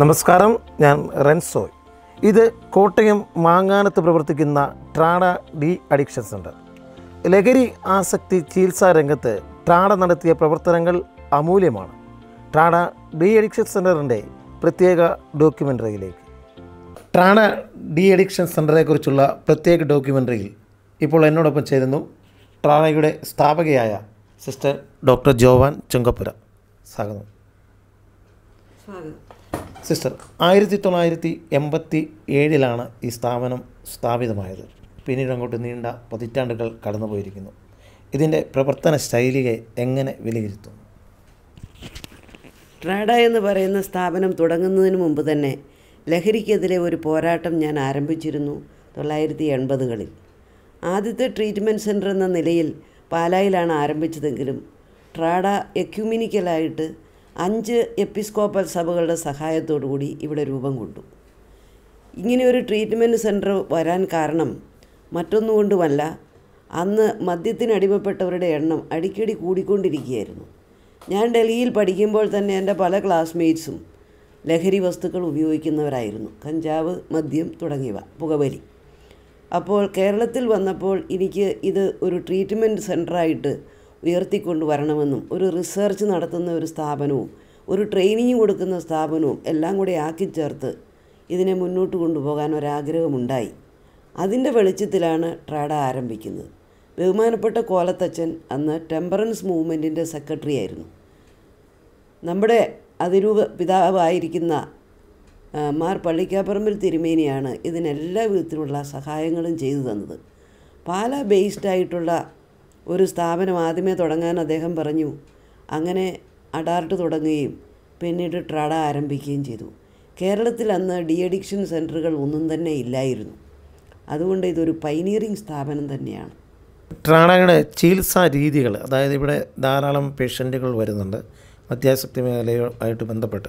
നമസ്കാരം ഞാൻ റെൻസോയ് ഇത് കോട്ടയം മാങ്ങാനത്ത് പ്രവർത്തിക്കുന്ന ട്രാഡ ഡി അഡിക്ഷൻ സെന്റർ ലഹരി ആസക്തി ചികിത്സാ രംഗത്ത് ട്രാഡ നടത്തിയ പ്രവർത്തനങ്ങൾ അമൂല്യമാണ്. ട്രാഡ ഡി അഡിക്ഷൻ സെന്ററിന്റെ പ്രത്യേക ഡോക്യുമെന്ററിയിലേക്ക് ട്രാഡ ഡി അഡിക്ഷൻ സെന്ററെക്കുറിച്ചുള്ള പ്രത്യേക ഡോക്യുമെന്ററിയിൽ ഇപ്പോൾ എന്നോടൊപ്പം ചേരുന്നു ട്രാഡയുടെ സ്ഥാപകയായ സിസ്റ്റർ ഡോക്ടർ ജോവാൻ ചുങ്കപ്പുര. സ്വാഗതം. സ്വാഗതം. സിസ്റ്റർ ആയിരത്തി തൊള്ളായിരത്തി എൺപത്തി ഏഴിലാണ് ഈ സ്ഥാപനം സ്ഥാപിതമായത്. പിന്നീട് അങ്ങോട്ട് നീണ്ട പതിറ്റാണ്ടുകൾ കടന്നുപോയിരിക്കുന്നു. ഇതിന്റെ പ്രവർത്തന ശൈലിയെ എങ്ങനെ വിലയിരുത്തും? ട്രാഡ എന്ന് പറയുന്ന സ്ഥാപനം തുടങ്ങുന്നതിന് മുമ്പ് തന്നെ ലഹരിക്കെതിരെ ഒരു പോരാട്ടം ഞാൻ ആരംഭിച്ചിരുന്നു തൊള്ളായിരത്തി എൺപതുകളിൽ ആദ്യത്തെ ട്രീറ്റ്മെന്റ് സെന്റർ എന്ന നിലയിൽ പാലായിലാണ് ആരംഭിച്ചതെങ്കിലും ട്രാഡ എക്യുമിനിക്കലായിട്ട് അഞ്ച് എപ്പിസ്കോപ്പൽ സഭകളുടെ സഹായത്തോടു കൂടി ഇവിടെ രൂപം കൊണ്ടു. ഇങ്ങനെ ഒരു ട്രീറ്റ്മെന്റ് സെന്റർ വരാൻ കാരണം മറ്റൊന്നുകൊണ്ടുമല്ല അന്ന് മദ്യത്തിന് അടിമപ്പെട്ടവരുടെ എണ്ണം അടിക്കടി കൂടിക്കൊണ്ടിരിക്കുകയായിരുന്നു. ഞാൻ ഡൽഹിയിൽ പഠിക്കുമ്പോൾ തന്നെ എന്റെ പല ക്ലാസ്മേറ്റ്സും ലഹരി വസ്തുക്കൾ ഉപയോഗിക്കുന്നവരായിരുന്നു. കഞ്ചാവ് മദ്യം തുടങ്ങിയവ പുകവലി. അപ്പോൾ കേരളത്തിൽ വന്നപ്പോൾ എനിക്ക് ഇത് ഒരു ട്രീറ്റ്മെന്റ് സെന്ററായിട്ട് ഉയർത്തിക്കൊണ്ട് വരണമെന്നും ഒരു റിസർച്ച് നടത്തുന്ന ഒരു സ്ഥാപനവും ഒരു ട്രെയിനിങ് കൊടുക്കുന്ന സ്ഥാപനവും എല്ലാം കൂടി ആക്കിച്ചേർത്ത് ഇതിനെ മുന്നോട്ട് കൊണ്ടുപോകാൻ ഒരാഗ്രഹമുണ്ടായി. അതിന്റെ വെളിച്ചത്തിലാണ് ട്രാഡ ആരംഭിക്കുന്നത്. ബഹുമാനപ്പെട്ട കോലത്തച്ഛൻ അന്ന് ടെമ്പറൻസ് മൂവ്മെന്റിന്റെ സെക്രട്ടറി ആയിരുന്നു നമ്മുടെ അതിരൂപ പിതാവായിരിക്കുന്ന മാർ പള്ളിക്കാപ്പറമ്പിൽ തിരുമേനിയാണ് ഇതിനെല്ലാ വിധത്തിലുള്ള സഹായങ്ങളും ചെയ്തു തന്നത്. പാല ബേസ്ഡ് ആയിട്ടുള്ള ഒരു സ്ഥാപനം ആദ്യമേ തുടങ്ങാൻ അദ്ദേഹം പറഞ്ഞു. അങ്ങനെ അഡാർട്ട് തുടങ്ങുകയും പിന്നീട് ട്രാഡ ആരംഭിക്കുകയും ചെയ്തു. കേരളത്തിൽ അന്ന് ഡി അഡിക്ഷൻ സെന്ററുകൾ ഒന്നും തന്നെ ഇല്ലായിരുന്നു. അതുകൊണ്ട് ഇതൊരു പൈനീറിങ് സ്ഥാപനം തന്നെയാണ്. ട്രാഡയുടെ ചികിത്സാ രീതികൾ അതായത് ഇവിടെ ധാരാളം പേഷ്യന്റുകൾ വരുന്നുണ്ട് അത്യാസക്തി മേഖലയുമായിട്ട് ബന്ധപ്പെട്ട്.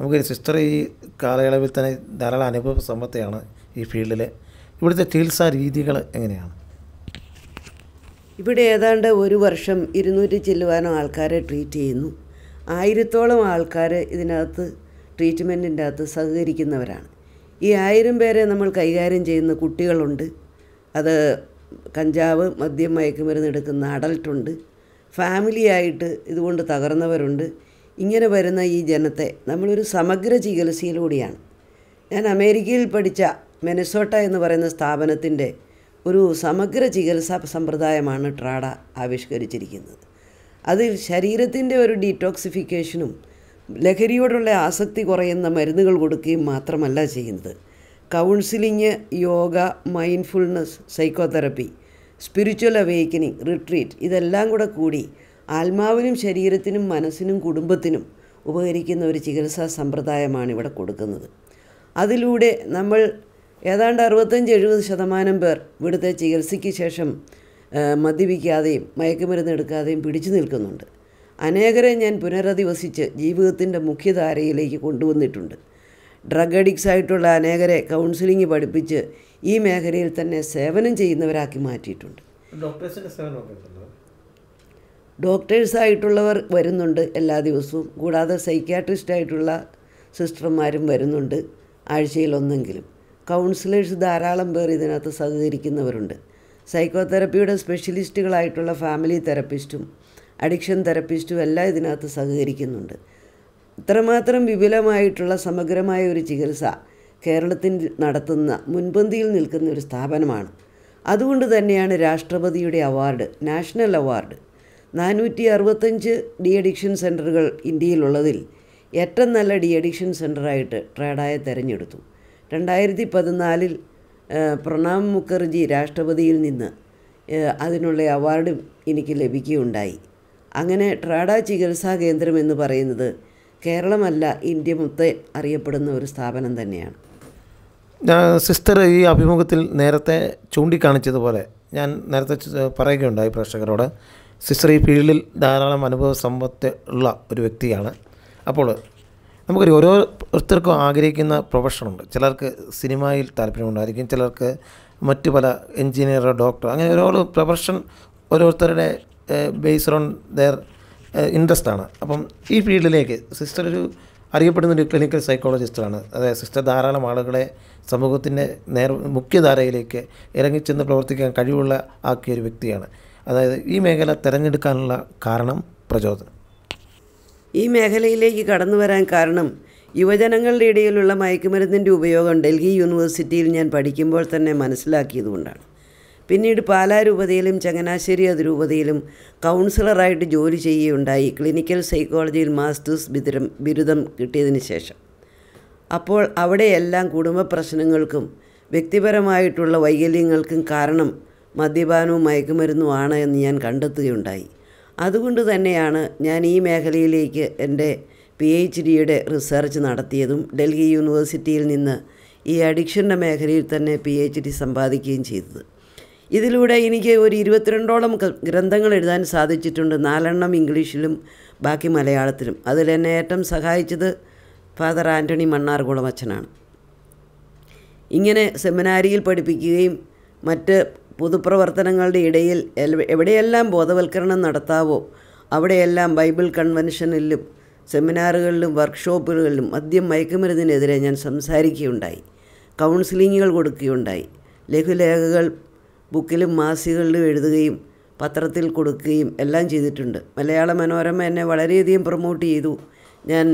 നമുക്ക് സിസ്റ്റർ ഈ കാലയളവിൽ തന്നെ ധാരാളം അനുഭവ സമ്പത്തെയാണ് ഈ ഫീൽഡിലെ. ഇവിടുത്തെ ചികിത്സാ രീതികൾ എങ്ങനെയാണ്? ഇവിടെ ഏതാണ്ട് ഒരു വർഷം ഇരുന്നൂറ്റി ചെല്ലുവാനോ ആൾക്കാരെ ട്രീറ്റ് ചെയ്യുന്നു. ആയിരത്തോളം ആൾക്കാർ ഇതിനകത്ത് ട്രീറ്റ്മെന്റിന്റെ അകത്ത് സഹകരിക്കുന്നവരാണ്. ഈ ആയിരം പേരെ നമ്മൾ കൈകാര്യം ചെയ്യുന്ന കുട്ടികളുണ്ട്. അത് കഞ്ചാവ് മദ്യം മയക്കുമരുന്ന് എടുക്കുന്ന അഡൽട്ടുണ്ട്. ഫാമിലിയായിട്ട് ഇതുകൊണ്ട് തകർന്നവരുണ്ട്. ഇങ്ങനെ വരുന്ന ഈ ജനത്തെ നമ്മളൊരു സമഗ്ര ചികിത്സയിലൂടെയാണ്. ഞാൻ അമേരിക്കയിൽ പഠിച്ച മെനസോട്ട എന്ന് പറയുന്ന സ്ഥാപനത്തിന്റെ ഒരു സമഗ്ര ചികിത്സാ സമ്പ്രദായമാണ് ട്രാഡ ആവിഷ്കരിച്ചിരിക്കുന്നത്. അതിൽ ശരീരത്തിന്റെ ഒരു ഡീറ്റോക്സിഫിക്കേഷനും ലഹരിയോടുള്ള ആസക്തി കുറയുന്ന മരുന്നുകൾ കൊടുക്കുകയും മാത്രമല്ല ചെയ്യുന്നത്. Counselling yoga mindfulness psychotherapy spiritual awakening retreat ഇതെല്ലാം കൂടെ കൂടി ആത്മാവിനും ശരീരത്തിനും മനസ്സിനും കുടുംബത്തിനും ഉപകരിക്കുന്ന ഒരു ചികിത്സാ സമ്പ്രദായമാണ് ഇവിടെ കൊടുക്കുന്നത്. അതിലൂടെ നമ്മൾ ഏതാണ്ട് അറുപത്തഞ്ച് എഴുപത് ശതമാനം പേർ ഇവിടുത്തെ ചികിത്സയ്ക്ക് ശേഷം മദ്യപിക്കാതെയും മയക്കുമരുന്ന് എടുക്കാതെയും പിടിച്ചു നിൽക്കുന്നുണ്ട്. അനേകരെ ഞാൻ പുനരധിവസിച്ച് ജീവിതത്തിന്റെ മുഖ്യധാരയിലേക്ക് കൊണ്ടുവന്നിട്ടുണ്ട്. ഡ്രഗ് അഡിക്സ് ആയിട്ടുള്ള അനേകരെ കൗൺസിലിംഗ് പഠിപ്പിച്ച് ഈ മേഖലയിൽ തന്നെ സേവനം ചെയ്യുന്നവരാക്കി മാറ്റിയിട്ടുണ്ട്. ഡോക്ടേഴ്സായിട്ടുള്ളവർ വരുന്നുണ്ട് എല്ലാ ദിവസവും. കൂടാതെ സൈക്യാട്രിസ്റ്റ് ആയിട്ടുള്ള സിസ്റ്റർമാരും വരുന്നുണ്ട് ആഴ്ചയിലൊന്നെങ്കിലും കൗൺസിലേഴ്സ് ധാരാളം പേർ ഇതിനകത്ത് സഹകരിക്കുന്നവരുണ്ട്. സൈക്കോതെറപ്പിയുടെ സ്പെഷ്യലിസ്റ്റുകളായിട്ടുള്ള ഫാമിലി തെറപ്പിസ്റ്റും അഡിക്ഷൻ തെറപ്പിസ്റ്റും എല്ലാം ഇതിനകത്ത് സഹകരിക്കുന്നുണ്ട്. ഇത്രമാത്രം വിപുലമായിട്ടുള്ള സമഗ്രമായ ഒരു ചികിത്സ കേരളത്തിൽ നടത്തുന്ന മുൻപന്തിയിൽ നിൽക്കുന്ന ഒരു സ്ഥാപനമാണ്. അതുകൊണ്ട് തന്നെയാണ് രാഷ്ട്രപതിയുടെ അവാർഡ് നാഷണൽ അവാർഡ്. നാനൂറ്റി അറുപത്തഞ്ച് ഡി അഡിക്ഷൻ സെന്ററുകൾ ഇന്ത്യയിലുള്ളതിൽ ഏറ്റവും നല്ല ഡി അഡിക്ഷൻ സെന്ററായിട്ട് ട്രേഡായെ തിരഞ്ഞെടുത്തു. രണ്ടായിരത്തി പതിനാലിൽ പ്രണാബ് മുഖർജി രാഷ്ട്രപതിയിൽ നിന്ന് അതിനുള്ള അവാർഡ് എനിക്ക് ലഭിക്കുകയുണ്ടായി. അങ്ങനെ ട്രാഡ ചികിത്സാ കേന്ദ്രം എന്ന് പറയുന്നത് കേരളമല്ല ഇന്ത്യ മൊത്തം അറിയപ്പെടുന്ന ഒരു സ്ഥാപനം തന്നെയാണ്. സിസ്റ്റർ ഈ അഭിമുഖത്തിൽ നേരത്തെ ചൂണ്ടിക്കാണിച്ചതുപോലെ ഞാൻ നേരത്തെ പറയുകയുണ്ടായി പ്രേക്ഷകരോട്. സിസ്റ്റർ ഈ ഫീൽഡിൽ ധാരാളം അനുഭവ സമ്പത്ത് ഉള്ള ഒരു വ്യക്തിയാണ്. അപ്പോൾ നമുക്കൊരു ഓരോരുത്തർക്കും ആഗ്രഹിക്കുന്ന പ്രൊഫഷനുണ്ട് ചിലർക്ക് സിനിമയിൽ താല്പര്യമുണ്ടായിരിക്കും ചിലർക്ക് മറ്റു പല എൻജിനീയർ ഡോക്ടറോ അങ്ങനെ ഓരോ പ്രൊഫഷൻ ഓരോരുത്തരുടെ ബേസ്ഡ് ഓൺ ദെയർ ഇൻട്രസ്റ്റ് ആണ്. അപ്പം ഈ ഫീൽഡിലേക്ക് സിസ്റ്റർ ഒരു അറിയപ്പെടുന്ന ഒരു ക്ലിനിക്കൽ സൈക്കോളജിസ്റ്റാണ് അതായത് സിസ്റ്റർ ധാരാളം ആളുകളെ സമൂഹത്തിന്റെ നേർ മുഖ്യധാരയിലേക്ക് ഇറങ്ങിച്ചെന്ന് പ്രവർത്തിക്കാൻ കഴിവുള്ള ആക്കിയ ഒരു വ്യക്തിയാണ്. അതായത് ഈ മേഖല തിരഞ്ഞെടുക്കാനുള്ള കാരണം പ്രചോദനം. ഈ മേഖലയിലേക്ക് കടന്നു വരാൻ കാരണം യുവജനങ്ങളുടെ ഇടയിലുള്ള മയക്കുമരുന്നിന്റെ ഉപയോഗം ഡൽഹി യൂണിവേഴ്സിറ്റിയിൽ ഞാൻ പഠിക്കുമ്പോൾ തന്നെ മനസ്സിലാക്കിയതുകൊണ്ടാണ് പിന്നീട് പാലാ രൂപതയിലും ചങ്ങനാശ്ശേരി അതിരൂപതയിലും കൗൺസിലറായിട്ട് ജോലി ചെയ്യുകയുണ്ടായി. ക്ലിനിക്കൽ സൈക്കോളജിയിൽ മാസ്റ്റേഴ്സ് ബിരുദം ബിരുദം കിട്ടിയതിന് ശേഷം. അപ്പോൾ അവിടെയെല്ലാം കുടുംബ പ്രശ്നങ്ങൾക്കും വ്യക്തിപരമായിട്ടുള്ള വൈകല്യങ്ങൾക്കും കാരണം മദ്യപാനവും മയക്കുമരുന്നുമാണ് എന്ന് ഞാൻ കണ്ടെത്തുകയുണ്ടായി. അതുകൊണ്ട് തന്നെയാണ് ഞാൻ ഈ മേഖലയിലേക്ക് എന്റെ പി എച്ച് ഡിയുടെ റിസർച്ച് നടത്തിയതും ഡൽഹി യൂണിവേഴ്സിറ്റിയിൽ നിന്ന് ഈ അഡിക്ഷന്റെ മേഖലയിൽ തന്നെ പി എച്ച് ഡി സമ്പാദിക്കുകയും ചെയ്തത്. ഇതിലൂടെ എനിക്ക് ഒരു ഇരുപത്തിരണ്ടോളം ഗ്രന്ഥങ്ങൾ എഴുതാൻ സാധിച്ചിട്ടുണ്ട്. നാലെണ്ണം ഇംഗ്ലീഷിലും ബാക്കി മലയാളത്തിലും. അതിൽ എന്നെ ഏറ്റവും സഹായിച്ചത് ഫാദർ ആന്റണി മണ്ണാർകുളമച്ചനാണ് ഇങ്ങനെ സെമിനാരിയിൽ പഠിപ്പിക്കുകയും മറ്റ് പൊതുപ്രവർത്തനങ്ങളുടെ ഇടയിൽ എവിടെയെല്ലാം ബോധവൽക്കരണം നടത്താവോ അവിടെയെല്ലാം ബൈബിൾ കൺവെൻഷനിലും സെമിനാറുകളിലും വർക്ക്ഷോപ്പുകളിലും മദ്യം മയക്കുമരുന്നിനെതിരെ ഞാൻ സംസാരിക്കുകയുണ്ടായി കൗൺസിലിങ്ങുകൾ കൊടുക്കുകയുണ്ടായി. ലഘുലേഖകൾ ബുക്കിലും മാസികകളിലും എഴുതുകയും പത്രത്തിൽ കൊടുക്കുകയും എല്ലാം ചെയ്തിട്ടുണ്ട്. മലയാള മനോരമ എന്നെ വളരെയധികം പ്രൊമോട്ട് ചെയ്തു. ഞാൻ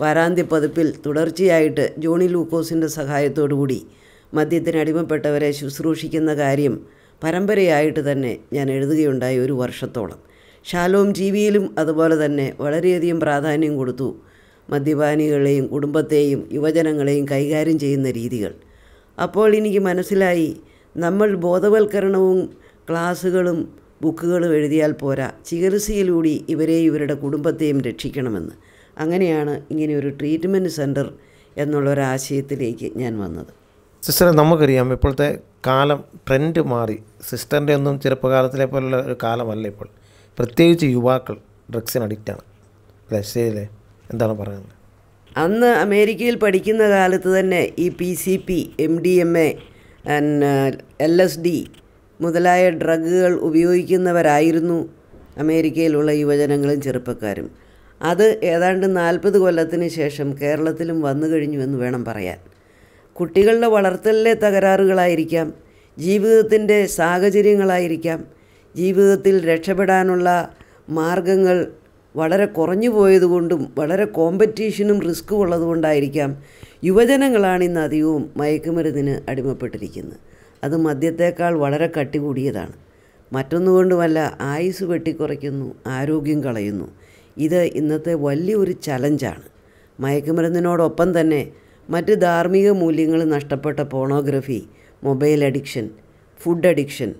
വാരാന്ത്യ പതിപ്പിൽ തുടർച്ചയായിട്ട് ജോണി ലൂക്കോസിന്റെ സഹായത്തോടു കൂടി മദ്യത്തിന് അടിമപ്പെട്ടവരെ ശുശ്രൂഷിക്കുന്ന കാര്യം പരമ്പരയായിട്ട് തന്നെ ഞാൻ എഴുതുകയുണ്ടായി ഒരു വർഷത്തോളം. ഷാലോം ജീവിയിലും വിയിലും അതുപോലെ തന്നെ വളരെയധികം പ്രാധാന്യം കൊടുത്തു മദ്യപാനികളെയും കുടുംബത്തെയും യുവജനങ്ങളെയും കൈകാര്യം ചെയ്യുന്ന രീതികൾ. അപ്പോൾ എനിക്ക് മനസ്സിലായി നമ്മൾ ബോധവൽക്കരണവും ക്ലാസ്സുകളും ബുക്കുകളും എഴുതിയാൽ പോരാ ചികിത്സയിലൂടെ ഇവരെയും ഇവരുടെ കുടുംബത്തെയും രക്ഷിക്കണമെന്ന്. അങ്ങനെയാണ് ഇങ്ങനെ ഒരു ട്രീറ്റ്മെന്റ് സെന്റർ എന്നുള്ളൊരാശയത്തിലേക്ക് ഞാൻ വന്നത്. സിസ്റ്ററെ നമുക്കറിയാം ഇപ്പോഴത്തെ കാലം ട്രെൻഡ് മാറി. സിസ്റ്ററിന്റെ ഒന്നും ചെറുപ്പകാലത്തിലെ പോലുള്ള ഒരു കാലമല്ല ഇപ്പോൾ. പ്രത്യേകിച്ച് യുവാക്കൾ ഡ്രഗ്സിന് അഡിക്റ്റാണ് റഷ്യയിലെ എന്താണ് പറയുന്നത്? അന്ന് അമേരിക്കയിൽ പഠിക്കുന്ന കാലത്ത് തന്നെ ഈ P C P M D M A L S D മുതലായ ഡ്രഗുകൾ ഉപയോഗിക്കുന്നവരായിരുന്നു അമേരിക്കയിലുള്ള യുവജനങ്ങളും ചെറുപ്പക്കാരും. അത് ഏതാണ്ട് നാൽപ്പത് കൊല്ലത്തിന് ശേഷം കേരളത്തിലും വന്നു കഴിഞ്ഞു എന്ന് വേണം പറയാൻ. കുട്ടികളുടെ വളർത്തലിലെ തകരാറുകളായിരിക്കാം ജീവിതത്തിന്റെ സാഹചര്യങ്ങളായിരിക്കാം ജീവിതത്തിൽ രക്ഷപ്പെടാനുള്ള മാർഗങ്ങൾ വളരെ കുറഞ്ഞു പോയതുകൊണ്ടും വളരെ കോമ്പറ്റീഷനും റിസ്ക്കും ഉള്ളതുകൊണ്ടായിരിക്കാം യുവജനങ്ങളാണ് ഇന്ന് അധികവും മയക്കുമരുന്നിന് അടിമപ്പെട്ടിരിക്കുന്നത്. അത് മദ്യത്തേക്കാൾ വളരെ കട്ടി കൂടിയതാണ് മറ്റൊന്നുകൊണ്ടുമല്ല ആയുസ് വെട്ടിക്കുറയ്ക്കുന്നു ആരോഗ്യം കളയുന്നു. ഇത് ഇന്നത്തെ വലിയൊരു ചലഞ്ചാണ്. മയക്കുമരുന്നിനോടൊപ്പം തന്നെ മറ്റ് ധാർമ്മിക മൂല്യങ്ങൾ നഷ്ടപ്പെട്ട pornography mobile addiction food addiction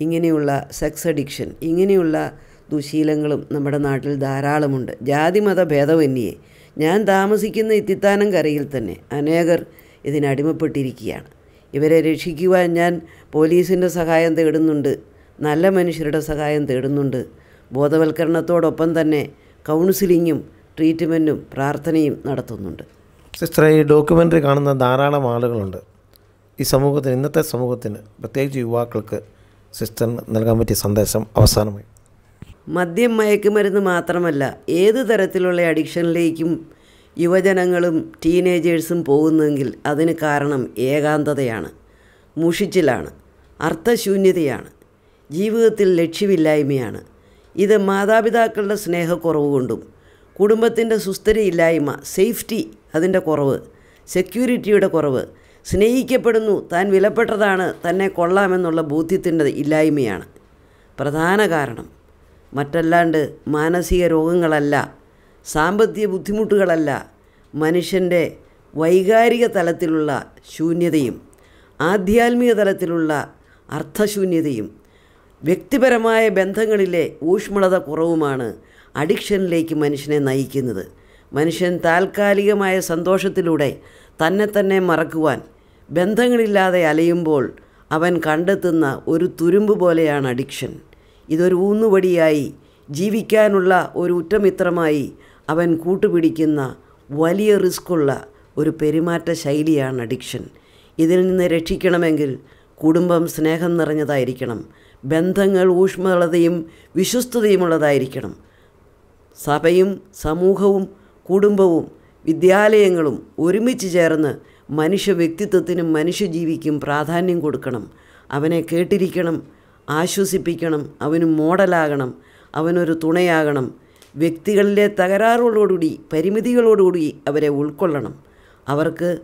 ഇങ്ങനെയുള്ള സെക്സ് അഡിക്ഷൻ ഇങ്ങനെയുള്ള ദുശീലങ്ങളും നമ്മുടെ നാട്ടിൽ ധാരാളമുണ്ട്. ജാതിമത ഭേദമന്യേ ഞാൻ താമസിക്കുന്ന ഇത്തിത്താനം കരയിൽ തന്നെ അനേകർ ഇതിനടിമപ്പെട്ടിരിക്കുകയാണ് ഇവരെ രക്ഷിക്കുവാൻ ഞാൻ പോലീസിന്റെ സഹായം തേടുന്നുണ്ട് നല്ല മനുഷ്യരുടെ സഹായം തേടുന്നുണ്ട്. ബോധവൽക്കരണത്തോടൊപ്പം തന്നെ കൗൺസിലിങ്ങും ട്രീറ്റ്മെന്റും പ്രാർത്ഥനയും നടത്തുന്നുണ്ട്. സിസ്റ്ററെ ഈ ഡോക്യുമെന്ററി കാണുന്ന ധാരാളം ആളുകളുണ്ട്. ഈ സമൂഹത്തിന് ഇന്നത്തെ സമൂഹത്തിന് പ്രത്യേകിച്ച് യുവാക്കൾക്ക് സിസ്റ്ററിന് നൽകാൻ പറ്റിയ സന്ദേശം അവസാനമായി. മദ്യം മയക്കുമരുന്ന് മാത്രമല്ല ഏത് തരത്തിലുള്ള അഡിക്ഷനിലേക്കും യുവജനങ്ങളും ടീനേജേഴ്സും പോകുന്നെങ്കിൽ അതിന് കാരണം ഏകാന്തതയാണ് മുഷിച്ചിലാണ് അർത്ഥശൂന്യതയാണ് ജീവിതത്തിൽ ലക്ഷ്യമില്ലായ്മയാണ്. ഇത് മാതാപിതാക്കളുടെ സ്നേഹക്കുറവ് കൊണ്ടും കുടുംബത്തിന്റെ സുസ്ഥിരയില്ലായ്മ സേഫ്റ്റി അതിന്റെ കുറവ് സെക്യൂരിറ്റിയുടെ കുറവ്. സ്നേഹിക്കപ്പെടുന്നു താൻ വിലപ്പെട്ടതാണ് തന്നെ കൊള്ളാമെന്നുള്ള ബോധ്യത്തിന്റെ ഇല്ലായ്മയാണ്. പ്രധാന കാരണം മറ്റല്ലാണ്ട് മാനസിക രോഗങ്ങളല്ല സാമ്പത്തിക ബുദ്ധിമുട്ടുകളല്ല മനുഷ്യന്റെ വൈകാരിക തലത്തിലുള്ള ശൂന്യതയും ആധ്യാത്മിക തലത്തിലുള്ള അർത്ഥശൂന്യതയും വ്യക്തിപരമായ ബന്ധങ്ങളിലെ ഊഷ്മളത കുറവുമാണ് അഡിക്ഷനിലേക്ക് മനുഷ്യനെ നയിക്കുന്നത്. മനുഷ്യൻ താൽക്കാലികമായ സന്തോഷത്തിലൂടെ തന്നെ തന്നെ മറക്കുവാൻ ബന്ധങ്ങളില്ലാതെ അലയുമ്പോൾ അവൻ കണ്ടെത്തുന്ന ഒരു തുരുമ്പ് പോലെയാണ് അഡിക്ഷൻ. ഇതൊരു ഊന്നുവടിയായി ജീവിക്കാനുള്ള ഒരു ഉറ്റമിത്രമായി അവൻ കൂട്ടുപിടിക്കുന്ന വലിയ റിസ്ക്കുള്ള ഒരു പെരുമാറ്റ ശൈലിയാണ് അഡിക്ഷൻ. ഇതിൽ നിന്ന് രക്ഷിക്കണമെങ്കിൽ കുടുംബം സ്നേഹം നിറഞ്ഞതായിരിക്കണം. ബന്ധങ്ങൾ ഊഷ്മളതയും വിശ്വസ്തതയുമുള്ളതായിരിക്കണം. സഭയും സമൂഹവും കുടുംബവും വിദ്യാലയങ്ങളും ഒരുമിച്ച് ചേർന്ന് മനുഷ്യ വ്യക്തിത്വത്തിനും മനുഷ്യജീവിക്കും പ്രാധാന്യം കൊടുക്കണം. അവനെ കേട്ടിരിക്കണം ആശ്വസിപ്പിക്കണം അവന് മോഡലാകണം അവനൊരു തുണയാകണം. വ്യക്തികളിലെ തകരാറുകളോടുകൂടി പരിമിതികളോടുകൂടി അവരെ ഉൾക്കൊള്ളണം. അവർക്ക്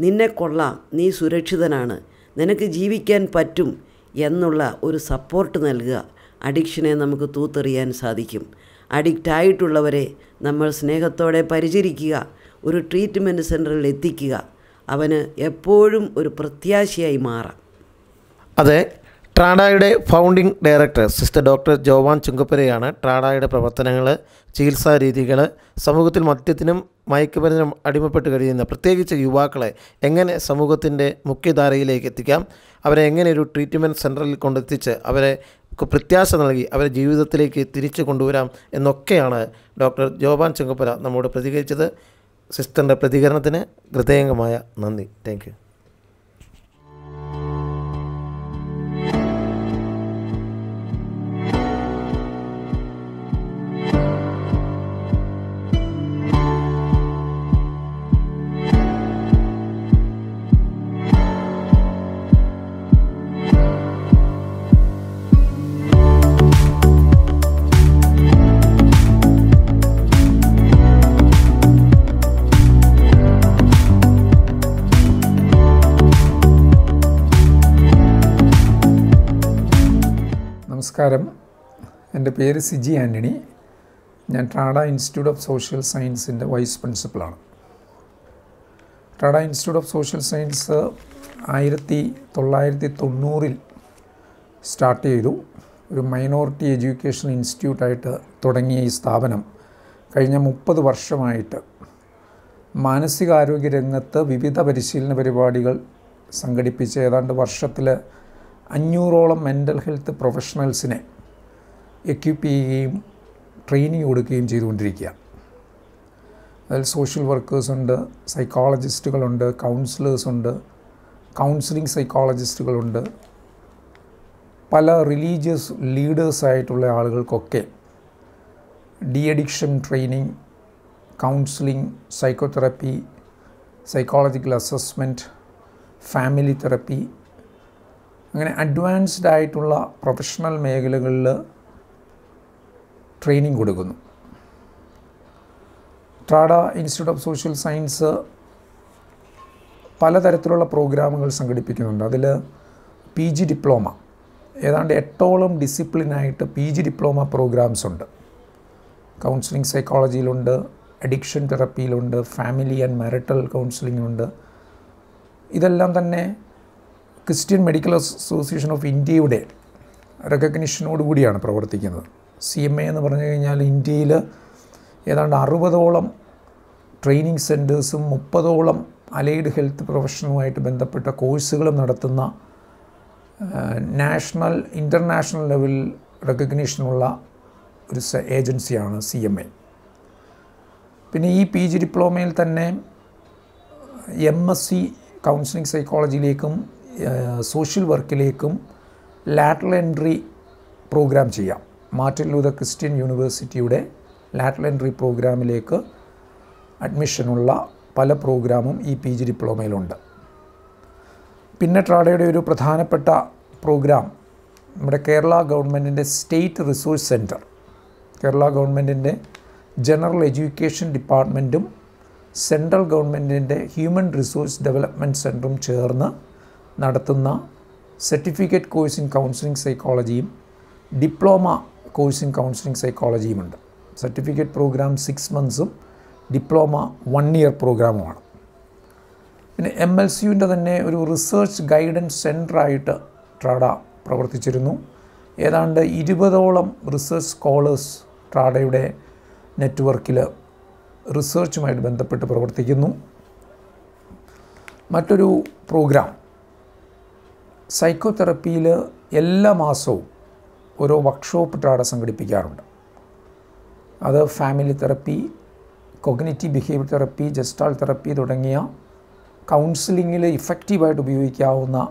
നിന്നെ കൊള്ളാം നീ സുരക്ഷിതനാണ് നിനക്ക് ജീവിക്കാൻ പറ്റും എന്നുള്ള ഒരു സപ്പോർട്ട് നൽകുക. അഡിക്ഷനെ നമുക്ക് തൂത്തെറിയാൻ സാധിക്കും. അഡിക്റ്റ് ആയിട്ടുള്ളവരെ നമ്മൾ സ്നേഹത്തോടെ പരിചരിക്കുക ഒരു ട്രീറ്റ്മെന്റ് സെന്ററിൽ എത്തിക്കുക. അവന് എപ്പോഴും ഒരു പ്രത്യാശയായി മാറാം. അതെ ട്രാഡായുടെ founding director sister doctor Joan ചുങ്കപ്പരയാണ് ട്രാഡായുടെ പ്രവർത്തനങ്ങൾ ചികിത്സാ രീതികൾ സമൂഹത്തിൽ മദ്യത്തിനും മയക്കുമരുന്നിനും അടിമപ്പെട്ട് കഴിയുന്ന പ്രത്യേകിച്ച് യുവാക്കളെ എങ്ങനെ സമൂഹത്തിന്റെ മുഖ്യധാരയിലേക്ക് എത്തിക്കാം? അവരെ എങ്ങനെ ഒരു ട്രീറ്റ്മെന്റ് സെന്ററിൽ കൊണ്ടെത്തിച്ച് അവരെ പ്രത്യാശ നൽകി അവരെ ജീവിതത്തിലേക്ക് തിരിച്ചു കൊണ്ടുവരാം എന്നൊക്കെയാണ് ഡോക്ടർ ജോബാൻ ചെങ്കപ്പുര നമ്മോട് പ്രതികരിച്ചത്. സിസ്റ്ററിന്റെ പ്രതികരണത്തിന് ഹൃദയംഗമായ നന്ദി. താങ്ക് നമസ്കാരം. എന്റെ പേര് സിജി ആന്റണി. ഞാൻ ട്രാഡ ഇൻസ്റ്റിറ്റ്യൂട്ട് ഓഫ് സോഷ്യൽ സയൻസിന്റെ വൈസ് പ്രിൻസിപ്പളാണ്. Trada institute of social science ആയിരത്തി തൊള്ളായിരത്തി തൊണ്ണൂറിൽ സ്റ്റാർട്ട് ചെയ്തു. ഒരു മൈനോറിറ്റി എഡ്യൂക്കേഷൻ ഇൻസ്റ്റിറ്റ്യൂട്ടായിട്ട് തുടങ്ങിയ ഈ സ്ഥാപനം കഴിഞ്ഞ മുപ്പത് വർഷമായിട്ട് മാനസികാരോഗ്യ രംഗത്ത് വിവിധ പരിശീലന പരിപാടികൾ സംഘടിപ്പിച്ച് ഏതാണ്ട് വർഷത്തിൽ അഞ്ഞൂറോളം മെന്റൽ ഹെൽത്ത് പ്രൊഫഷണൽസിനെ എക്യുപ്പ് ചെയ്യുകയും ട്രെയിനിങ് കൊടുക്കുകയും ചെയ്തുകൊണ്ടിരിക്കുക. അതിൽ സോഷ്യൽ വർക്കേഴ്സ് ഉണ്ട് സൈക്കോളജിസ്റ്റുകളുണ്ട് കൗൺസിലേഴ്സ് ഉണ്ട് കൗൺസിലിംഗ് സൈക്കോളജിസ്റ്റുകളുണ്ട് പല റിലീജിയസ് ലീഡേഴ്സായിട്ടുള്ള ആളുകൾക്കൊക്കെ de addiction training counselling psychotherapy psychological assessment family therapy അങ്ങനെ അഡ്വാൻസ്ഡ് ആയിട്ടുള്ള പ്രൊഫഷണൽ മേഖലകളിൽ ട്രെയിനിങ് കൊടുക്കുന്നു. Trada institute of social science പലതരത്തിലുള്ള പ്രോഗ്രാമുകൾ സംഘടിപ്പിക്കുന്നുണ്ട്. അതിൽ പി ജി ഡിപ്ലോമ ഏതാണ്ട് എട്ടോളം ഡിസിപ്ലിനായിട്ട് പി ജി ഡിപ്ലോമ പ്രോഗ്രാംസ് ഉണ്ട്. കൗൺസിലിംഗ് സൈക്കോളജിയിലുണ്ട് അഡിക്ഷൻ തെറപ്പിയിലുണ്ട് ഫാമിലി ആൻഡ് മാരിറ്റൽ കൗൺസിലിംഗുണ്ട് ഇതെല്ലാം തന്നെ ക്രിസ്ത്യൻ മെഡിക്കൽ അസോസിയേഷൻ ഓഫ് ഇന്ത്യയുടെ റെക്കഗ്നിഷനോടുകൂടിയാണ് പ്രവർത്തിക്കുന്നത്. സി എം എ എന്ന് പറഞ്ഞു കഴിഞ്ഞാൽ ഇന്ത്യയിൽ ഏതാണ്ട് അറുപതോളം ട്രെയിനിങ് സെന്റേഴ്സും മുപ്പതോളം അലൈഡ് ഹെൽത്ത് പ്രൊഫഷനുമായിട്ട് ബന്ധപ്പെട്ട കോഴ്സുകളും നടത്തുന്ന നാഷണൽ ഇന്റർനാഷണൽ ലെവൽ റെക്കഗ്നീഷനുള്ള ഒരു ഏജൻസിയാണ് സി എം എ. പിന്നെ ഈ പി ജി ഡിപ്ലോമയിൽ തന്നെ എം എസ് സി കൗൺസിലിംഗ് സൈക്കോളജിയിലേക്കും സോഷ്യൽ വർക്കിലേക്കും ലാറ്ററൽ എൻട്രി പ്രോഗ്രാം ചെയ്യാം. മാർട്ടിൻ ലൂതർ ക്രിസ്ത്യൻ യൂണിവേഴ്സിറ്റിയുടെ ലാറ്ററൽ എൻട്രി പ്രോഗ്രാമിലേക്ക് അഡ്മിഷനുള്ള പല പ്രോഗ്രാമും ഈ പി ജി ഡിപ്ലോമയിലുണ്ട്. പിന്നെ ട്രാഡയുടെ ഒരു പ്രധാനപ്പെട്ട പ്രോഗ്രാം നമ്മുടെ കേരള ഗവൺമെന്റിന്റെ സ്റ്റേറ്റ് റിസോഴ്സ് സെന്റർ കേരള ഗവൺമെന്റിന്റെ ജനറൽ എഡ്യൂക്കേഷൻ ഡിപ്പാർട്ട്മെന്റും സെൻട്രൽ ഗവൺമെന്റിന്റെ ഹ്യൂമൻ റിസോഴ്സ് ഡെവലപ്മെന്റ് സെന്ററും ചേർന്ന് നടത്തുന്ന സർട്ടിഫിക്കറ്റ് കോഴ്സ് ഇൻ കൗൺസിലിംഗ് സൈക്കോളജിയും ഡിപ്ലോമ കോഴ്സ് ഇൻ കൗൺസിലിംഗ് സൈക്കോളജിയുമുണ്ട് സർട്ടിഫിക്കറ്റ് പ്രോഗ്രാം സിക്സ് മന്ത്സും ഡിപ്ലോമ വൺ ഇയർ പ്രോഗ്രാമുമാണ് പിന്നെ എം എൽ സിയുവിന്റെ തന്നെ ഒരു റിസർച്ച് ഗൈഡൻസ് സെന്ററായിട്ട് ട്രാഡ പ്രവർത്തിച്ചിരുന്നു. ഏതാണ്ട് ഇരുപതോളം റിസർച്ച് സ്കോളേഴ്സ് ട്രാഡയുടെ നെറ്റ്വർക്കിൽ റിസർച്ചുമായിട്ട് ബന്ധപ്പെട്ട് പ്രവർത്തിക്കുന്നു. മറ്റൊരു പ്രോഗ്രാം സൈക്കോതെറപ്പിയിൽ എല്ലാ മാസവും ഓരോ വർക്ക്ഷോപ്പ് ട്രാഡ സംഘടിപ്പിക്കാറുണ്ട്. അത് family therapy cognitive behaviour therapy gestalt therapy തുടങ്ങിയ കൗൺസിലിങ്ങിൽ ഇഫക്റ്റീവായിട്ട് ഉപയോഗിക്കാവുന്ന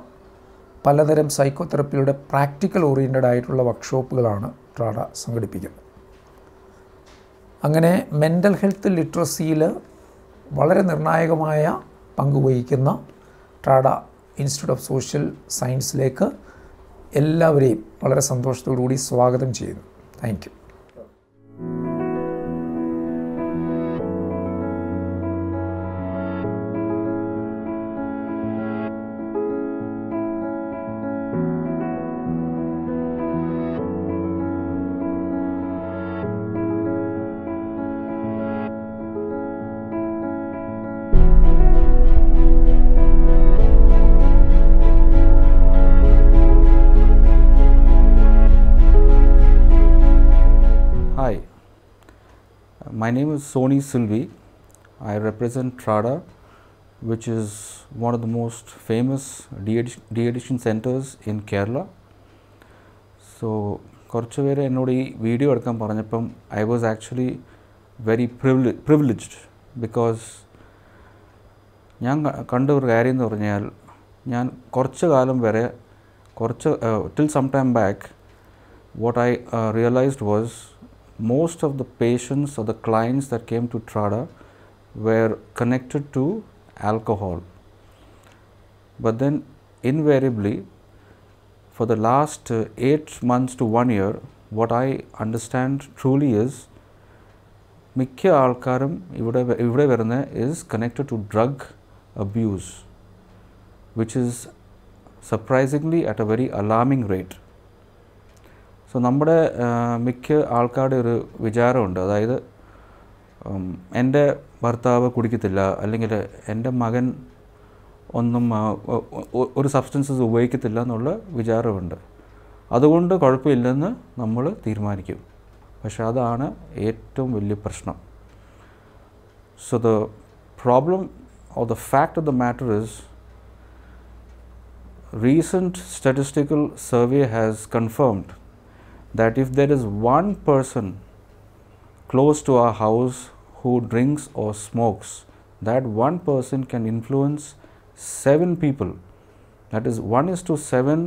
പലതരം സൈക്കോതെറപ്പിയുടെ പ്രാക്ടിക്കൽ ഓറിയന്റഡ് ആയിട്ടുള്ള വർക്ക്ഷോപ്പുകളാണ് ട്രാഡ സംഘടിപ്പിക്കുന്നത്. അങ്ങനെ മെന്റൽ ഹെൽത്ത് ലിറ്ററസിയിൽ വളരെ നിർണായകമായ പങ്കുവഹിക്കുന്ന ട്രാഡ ഇൻസ്റ്റിറ്റ്യൂട്ട് ഓഫ് സോഷ്യൽ സയൻസിലേക്ക് എല്ലാവരെയും വളരെ സന്തോഷത്തോടു കൂടി സ്വാഗതം ചെയ്യുന്നു. Thank my name is Soni Silvi. I represent Trada, which is one of the most famous de-addiction centers in Kerala. So കുറച്ച് പേര് എന്നോട് ഈ വീഡിയോ എടുക്കാൻ പറഞ്ഞപ്പം I was actually very privilege privileged because ഞാൻ ക- കണ്ട ഒരു കാര്യം എന്ന് പറഞ്ഞാൽ ഞാൻ കുറച്ച് കാലം വരെ കുറച്ച് till some time back what I uh, realized was most of the patients or the clients that came to Trada were connected to alcohol. But then, invariably, for the last uh, eight months to one year, what I understand truly is മിക്ക ആൾക്കാരും ഇവിടെ വ- ഇവിടെ വരുന്ന is connected to drug abuse which is surprisingly at a very alarming rate So നമ്മുടെ മിക്ക ആൾക്കാരുടെ ഒരു വിചാരമുണ്ട്. അതായത് എന്റെ ഭർത്താവ് കുടിക്കത്തില്ല അല്ലെങ്കിൽ എന്റെ മകൻ ഒന്നും ഒരു സബ്സ്റ്റൻസസ് ഉപയോഗിക്കത്തില്ല എന്നുള്ള വിചാരമുണ്ട്. അതുകൊണ്ട് കുഴപ്പമില്ലെന്ന് നമ്മൾ തീരുമാനിക്കും. പക്ഷെ അതാണ് ഏറ്റവും വലിയ പ്രശ്നം. So the problem of the fact of the matter is recent statistical survey has confirmed that if there is one person close to our house who drinks or smokes, that one person can influence seven people. That is one is to seven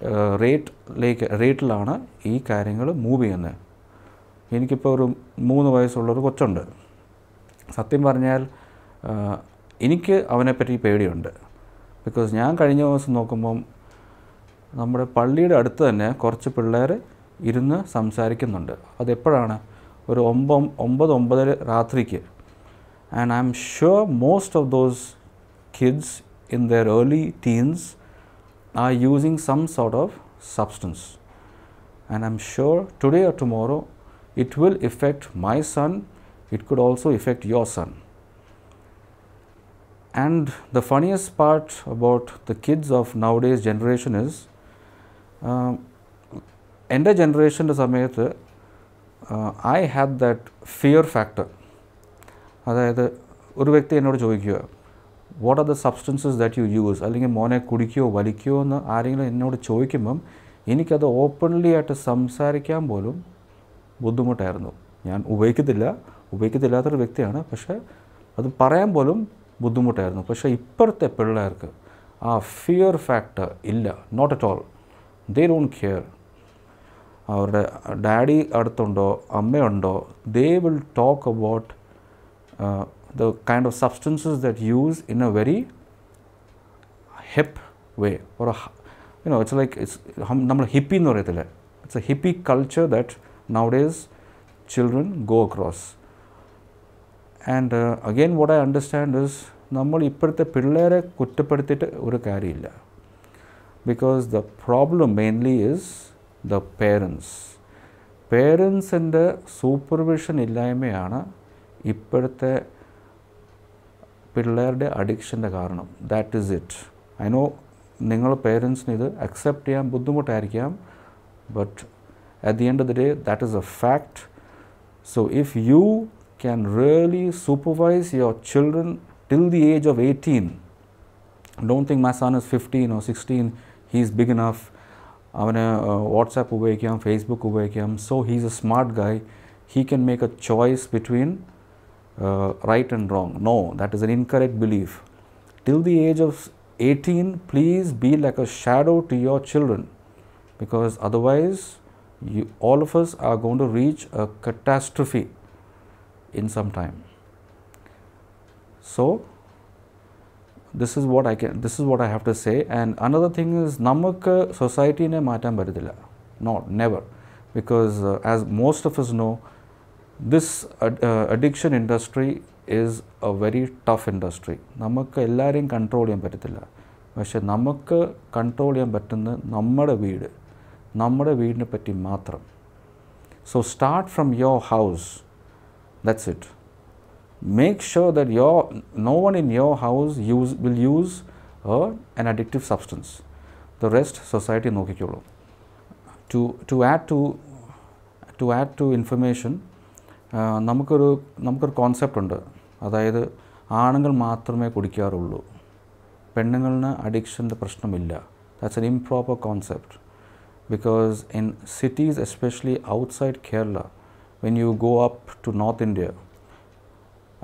uh, rate like റേറ്റിലാണ് ഈ കാര്യങ്ങൾ move ചെയ്യുന്നത് എനിക്കിപ്പോൾ ഒരു മൂന്ന് വയസ്സുള്ളൊരു കൊച്ചുണ്ട് സത്യം പറഞ്ഞാൽ എനിക്ക് അവനെപ്പറ്റി പേടിയുണ്ട് ബിക്കോസ് ഞാൻ കഴിഞ്ഞ ദിവസം നോക്കുമ്പം നമ്മുടെ പള്ളിയുടെ അടുത്ത് തന്നെ കുറച്ച് പിള്ളേർ ഇരുന്ന് സംസാരിക്കുന്നുണ്ട് അതെപ്പോഴാണ് ഒരു ഒമ്പത് ഒമ്പത് ഒമ്പതര രാത്രിക്ക് and I'm sure most of those kids in their early teens are using some sort of substance and I'm sure today or tomorrow it will affect my son, it could also affect your son. And the funniest part about the kids of nowadays generation is um, എന്റെ ജനറേഷന്റെ സമയത്ത് I have that fear factor അതായത് ഒരു വ്യക്തി എന്നോട് ചോദിക്കുക what are the substances that you use അല്ലെങ്കിൽ മോനെ കുടിക്കുകയോ വലിക്കുകയോ എന്ന് ആരെങ്കിലും എന്നോട് ചോദിക്കുമ്പം എനിക്കത് ഓപ്പൺലി ആയിട്ട് സംസാരിക്കാൻ പോലും ബുദ്ധിമുട്ടായിരുന്നു. ഞാൻ ഉപയോഗിക്കത്തില്ല ഉപയോഗിക്കത്തില്ലാത്തൊരു വ്യക്തിയാണ് പക്ഷേ അത് പറയാൻ പോലും ബുദ്ധിമുട്ടായിരുന്നു. പക്ഷേ ഇപ്പോഴത്തെ പിള്ളേർക്ക് ആ ഫിയർ ഫാക്ടർ ഇല്ല not at all they don't care അവരുടെ ഡാഡി അടുത്തുണ്ടോ അമ്മയുണ്ടോ they will talk about the kind of substances that use in a very hip way or you know it's like it's നമ്മൾ ഹിപ്പി എന്ന് പറയത്തില്ലേ? It's a hippie culture that nowadays children go across and again what I understand is നമ്മൾ ഇപ്പോഴത്തെ പിള്ളേരെ കുറ്റപ്പെടുത്തിയിട്ട് ഒരു കാര്യമില്ല. Because the problem mainly is the parents പേരൻസിന്റെ supervision ഇല്ലായ്മയാണ് ഇപ്പോഴത്തെ പിള്ളേരുടെ അഡിക്ഷന്റെ കാരണം. That is it I know നിങ്ങൾ പേരൻസിന് ഇത് അക്സെപ്റ്റ് ചെയ്യാൻ ബുദ്ധിമുട്ടായിരിക്കാം but at the end of the day that is a fact so if you can really supervise your children till the age of eighteen don't think my son is fifteen or sixteen he's big enough അവന് WhatsApp ഉപയോഗിക്കാം Facebook ഉപയോഗിക്കാം so he's a smart guy he can make a choice between right and wrong. No, that is an incorrect belief. Till the age of 18, please be like a shadow to your children because otherwise, you, all of us are going to reach a catastrophe in some time. So, this is what I can this is what I have to say and another thing is നമുക്ക് സൊസൈറ്റീനെ മാറ്റാൻ പറ്റത്തില്ല not never because as most of is no this addiction industry is a very tough industry നമുക്ക് എല്ലാവരെയും control ചെയ്യാൻ പറ്റത്തില്ല. പക്ഷെ നമുക്ക് കൺട്രോൾ ചെയ്യാൻ പറ്റുന്ന നമ്മുടെ വീട് നമ്മുടെ വീടിനെ പറ്റി മാത്രം. So start from your house that's it make sure that your no one in your house use will use a, an addictive substance the rest society നോക്കിക്കോളും to to add to to add to information ആ, നമുക്കൊരു നമുക്കൊരു concept ഉണ്ട് അതായത് ആണുങ്ങൾ മാത്രമേ കുടിക്കാറുള്ളൂ പെണ്ണുങ്ങളിന് അഡിക്ഷൻ്റെ പ്രശ്നമില്ല that's an improper concept because in cities especially outside Kerala when you go up to north India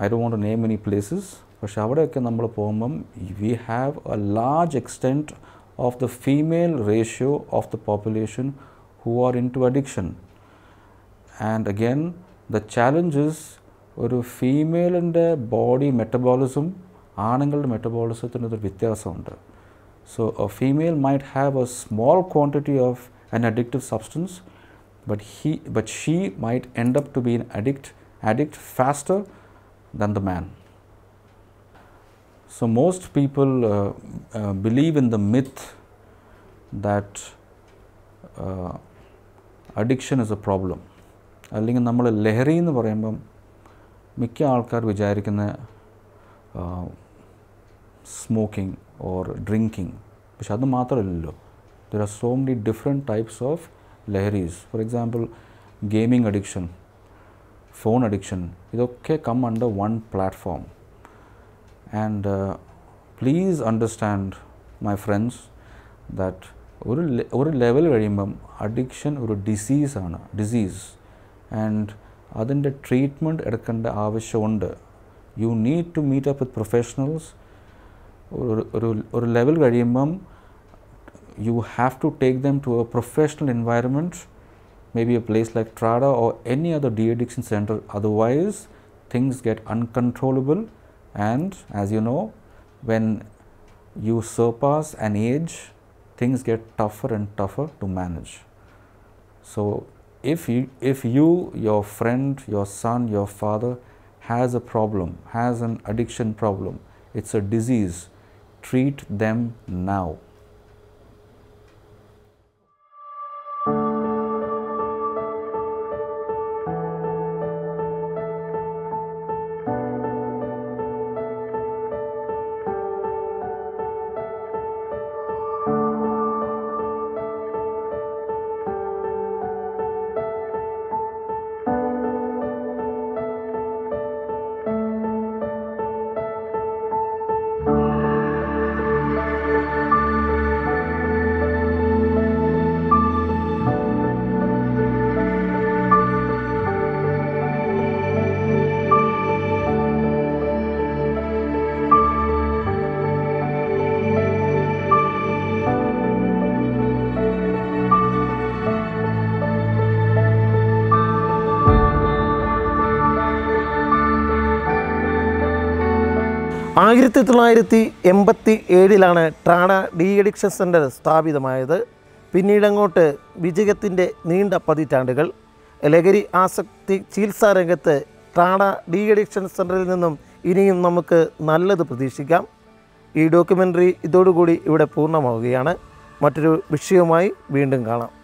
I do want to name many places പക്ഷെ അവിടെയൊക്കെ നമ്മൾ പോകുമ്പം we have a large extent of the female ratio of the population who are into addiction and again the challenges ഒരു ഫീമെയിലിന്റെ body metabolism ആണുങ്ങളുടെ മെറ്റബോളിസത്തിന് ഒരു വ്യത്യാസമുണ്ട്. So a female might have a small quantity of an addictive substance but he but she might end up to be an addict addict faster than the man. So most people uh, uh, believe in the myth that uh, addiction is a problem. അല്ലെങ്കിൽ നമ്മൾ ലഹരി എന്ന് പറയുമ്പം മിക്ക ആൾക്കാർ വിചാരിക്കുന്ന smoking or drinking പക്ഷെ അത് മാത്രമല്ലല്ലോ. There are so many different types of ലഹരീസ്. For example gaming addiction phone addiction ഇതൊക്കെ come under one platform and please understand my friends that ഒരു ഒരു ലെവൽ കഴിയുമ്പം അഡിക്ഷൻ ഒരു ഡിസീസാണ് ഡിസീസ് ആൻഡ് അതിന്റെ ട്രീറ്റ്മെന്റ് എടുക്കേണ്ട ആവശ്യമുണ്ട്. You need to meet up with professionals ഒരു ഒരു ഒരു ലെവൽ കഴിയുമ്പം you have to take them to a professional environment, maybe a place like Trada or any other de addiction center. Otherwise, things get uncontrollable, and as you know, when you surpass an age, things get tougher and tougher to manage. So, if you, if you, your friend, your son, your father has a problem, has an addiction problem, it's a disease, treat them now. ആയിരത്തി തൊള്ളായിരത്തി എൺപത്തി ഏഴിലാണ് ട്രാണ de addiction centre സ്ഥാപിതമായത്. പിന്നീടങ്ങോട്ട് വിജയത്തിന്റെ നീണ്ട പതിറ്റാണ്ടുകൾ. ലഹരി ആസക്തി ചികിത്സാ രംഗത്ത് ട്രാണ ഡി അഡിക്ഷൻ സെന്ററിൽ നിന്നും ഇനിയും നമുക്ക് നല്ലത് പ്രതീക്ഷിക്കാം. ഈ ഡോക്യുമെന്ററി ഇതോടുകൂടി ഇവിടെ പൂർണമാവുകയാണ്. മറ്റൊരു വിഷയവുമായി വീണ്ടും കാണാം.